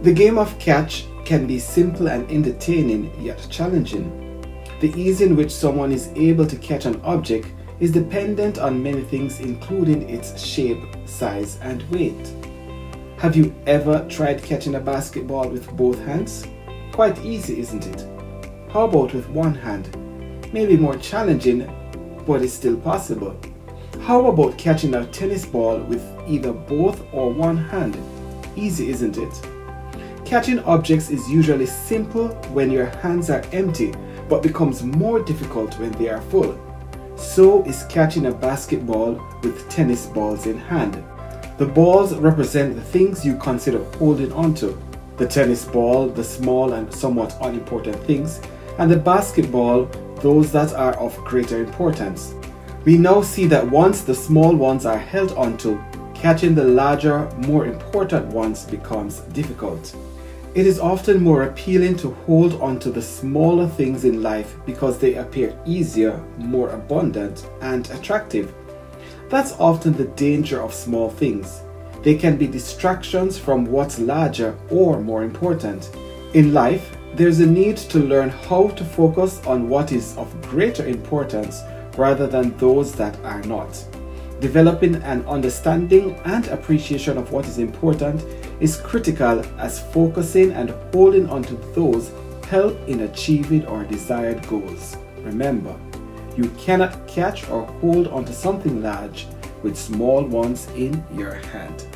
The game of catch can be simple and entertaining yet challenging. The ease in which someone is able to catch an object is dependent on many things including its shape, size and weight. Have you ever tried catching a basketball with both hands? Quite easy, isn't it? How about with one hand? Maybe more challenging, but it's still possible. How about catching a tennis ball with either both or one hand? Easy, isn't it? Catching objects is usually simple when your hands are empty, but becomes more difficult when they are full. So is catching a basketball with tennis balls in hand. The balls represent the things you consider holding onto. The tennis ball, the small and somewhat unimportant things, and the basketball, those that are of greater importance. We now see that once the small ones are held onto, catching the larger, more important ones becomes difficult. It is often more appealing to hold onto the smaller things in life because they appear easier, more abundant, and attractive. That's often the danger of small things. They can be distractions from what's larger or more important. In life, there's a need to learn how to focus on what is of greater importance rather than those that are not. Developing an understanding and appreciation of what is important is critical as focusing and holding onto those help in achieving our desired goals. Remember, you cannot catch or hold onto something large with small ones in your hand.